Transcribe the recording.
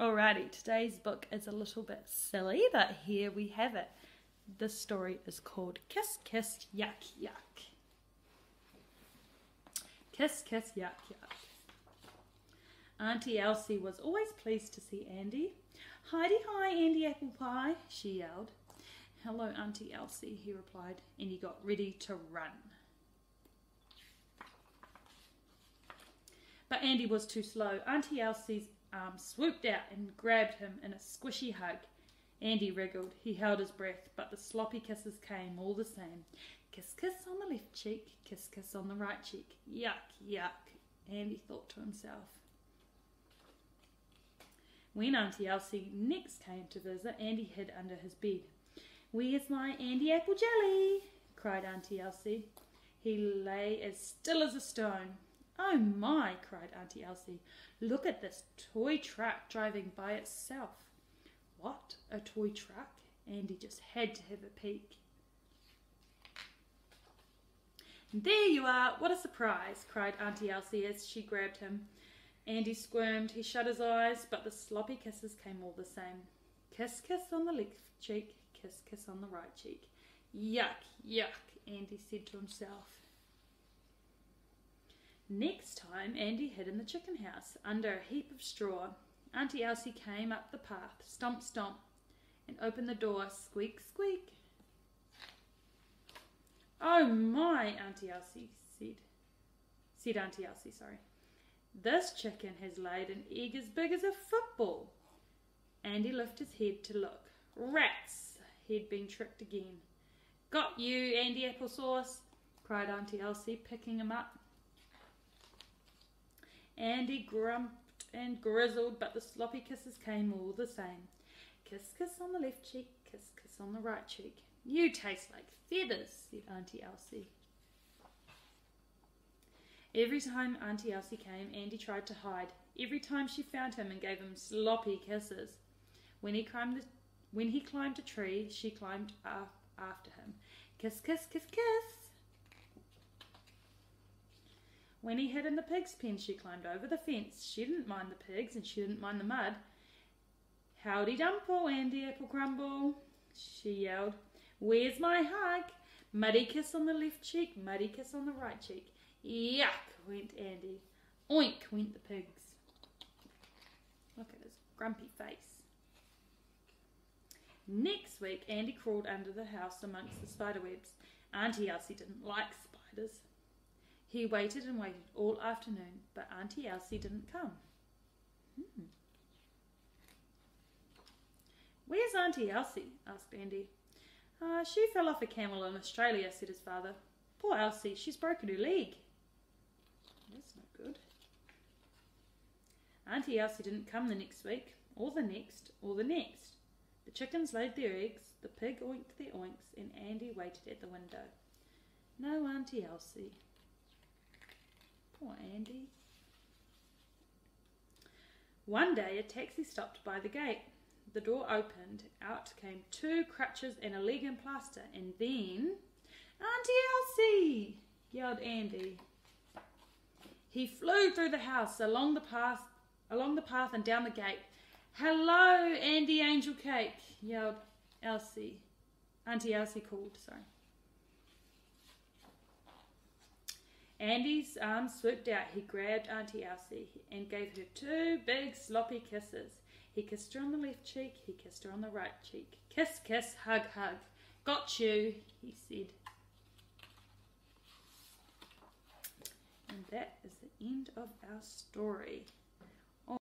Alrighty, today's book is a little bit silly, but here we have it. This story is called Kiss Kiss Yuck Yuck. Kiss Kiss Yuck Yuck. Auntie Elsie was always pleased to see Andy. Heidi hi, Andy Apple Pie, she yelled. Hello, Auntie Elsie, he replied, and he got ready to run. But Andy was too slow. Auntie Elsie's arm swooped out and grabbed him in a squishy hug. Andy wriggled. He held his breath, but the sloppy kisses came all the same. Kiss, kiss on the left cheek, kiss, kiss on the right cheek. Yuck, yuck, Andy thought to himself. When Auntie Elsie next came to visit, Andy hid under his bed. Where's my Andy apple jelly? cried Auntie Elsie. He lay as still as a stone. Oh my, cried Auntie Elsie. Look at this toy truck driving by itself. What, a toy truck? Andy just had to have a peek. There you are, what a surprise, cried Auntie Elsie as she grabbed him. Andy squirmed, he shut his eyes, but the sloppy kisses came all the same. Kiss, kiss on the left cheek, kiss, kiss on the right cheek. Yuck, yuck, Andy said to himself. Next time, Andy hid in the chicken house under a heap of straw. Auntie Elsie came up the path, stomp, stomp, and opened the door, squeak, squeak. Oh my, Auntie Elsie said. Said Auntie Elsie, sorry. This chicken has laid an egg as big as a football. Andy lifted his head to look. Rats! He'd been tricked again. Got you, Andy Applesauce, cried Auntie Elsie, picking him up. Andy grumped and grizzled, but the sloppy kisses came all the same. Kiss, kiss on the left cheek, kiss, kiss on the right cheek. You taste like feathers, said Auntie Elsie. Every time Auntie Elsie came, Andy tried to hide. Every time she found him and gave him sloppy kisses. When he climbed, the, when he climbed a tree, she climbed after him. Kiss, kiss, kiss, kiss. When he hid in the pig's pen, she climbed over the fence. She didn't mind the pigs and she didn't mind the mud. Howdy dumple, Andy Apple Crumble, she yelled. Where's my hug? Muddy kiss on the left cheek, muddy kiss on the right cheek. Yuck, went Andy. Oink, went the pigs. Look at his grumpy face. Next week, Andy crawled under the house amongst the spider webs. Auntie Elsie didn't like spiders. He waited and waited all afternoon, but Auntie Elsie didn't come. Hmm. Where's Auntie Elsie? asked Andy. Uh, she fell off a camel in Australia, said his father. Poor Elsie, she's broken her leg. That's not good. Auntie Elsie didn't come the next week, or the next, or the next. The chickens laid their eggs, the pig oinked their oinks, and Andy waited at the window. No Auntie Elsie. Poor Andy. One day a taxi stopped by the gate. The door opened. Out came two crutches and a leg in plaster. And then, Auntie Elsie! yelled Andy. He flew through the house, along the path, along the path and down the gate. Hello, Andy Angel Cake, yelled Elsie. Auntie Elsie called, sorry. Andy's arm swooped out. He grabbed Auntie Elsie and gave her two big sloppy kisses. He kissed her on the left cheek, he kissed her on the right cheek. Kiss, kiss, hug, hug. Got you, he said. And that is the end of our story.